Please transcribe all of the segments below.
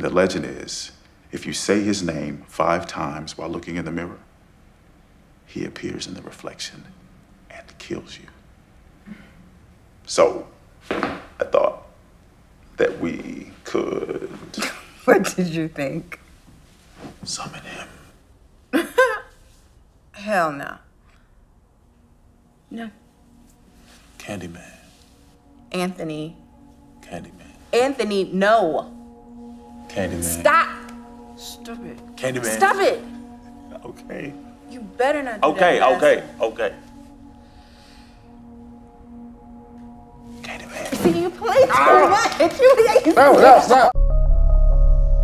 And the legend is if you say his name five times while looking in the mirror, he appears in the reflection and kills you. So I thought that we could What did you think? summon him. Hell no. No. Candyman. Anthony. Candyman. Anthony, no. Candyman. Stop. Stop it. Candyman. Stop it. Okay. You better not do Okay, that. okay, okay. Candyman. See, you play too ah. much. You ain't no, stop.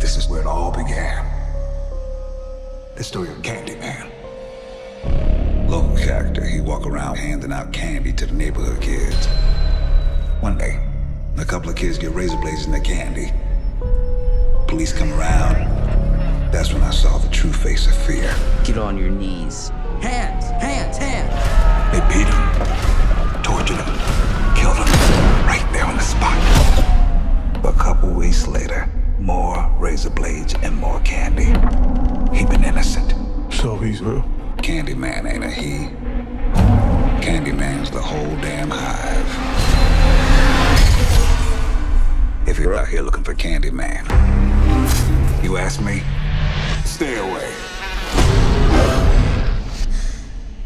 This is where it all began. The story of Candyman. Local character, he walk around handing out candy to the neighborhood kids. One day, a couple of kids get razor blades in their candy. Police come around. That's when I saw the true face of fear. Get on your knees. Hands, hands, hands. They beat him, tortured him, killed him right there on the spot. A couple weeks later, more razor blades and more candy. He been innocent. So he's real. Candyman ain't a he. Candyman's the whole damn hive. If you're out here looking for Candyman, you ask me, stay away.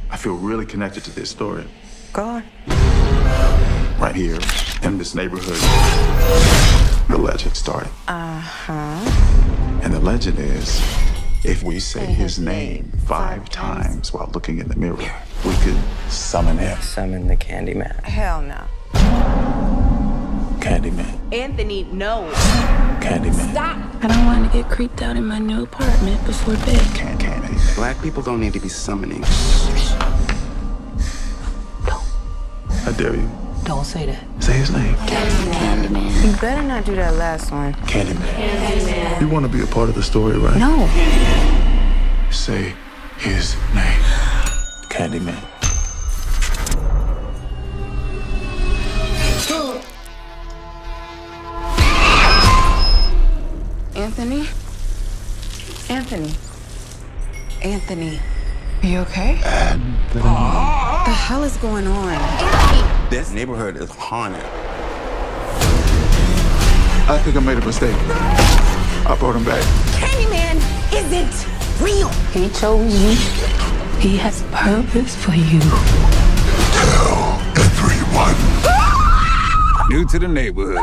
I feel really connected to this story. Go on. Right here in this neighborhood. The legend started. Uh-huh. And the legend is if we say his name five times while looking in the mirror, we could summon him. Summon the Candyman. Hell no. Candyman. Anthony, no. Candyman. Stop. I don't want to get creeped out in my new apartment before bed. Can Candyman. Black people don't need to be summoning. I dare you. Don't say that. Say his name. Candyman. You better not do that last one. Candyman. You want to be a part of the story, right? No. Say his name. Candyman. Anthony? Anthony. Anthony. Are you okay? Anthony. What the hell is going on? This neighborhood is haunted. I think I made a mistake. I brought him back. Candyman isn't real. He chose you. He has purpose for you. Tell everyone. New to the neighborhood.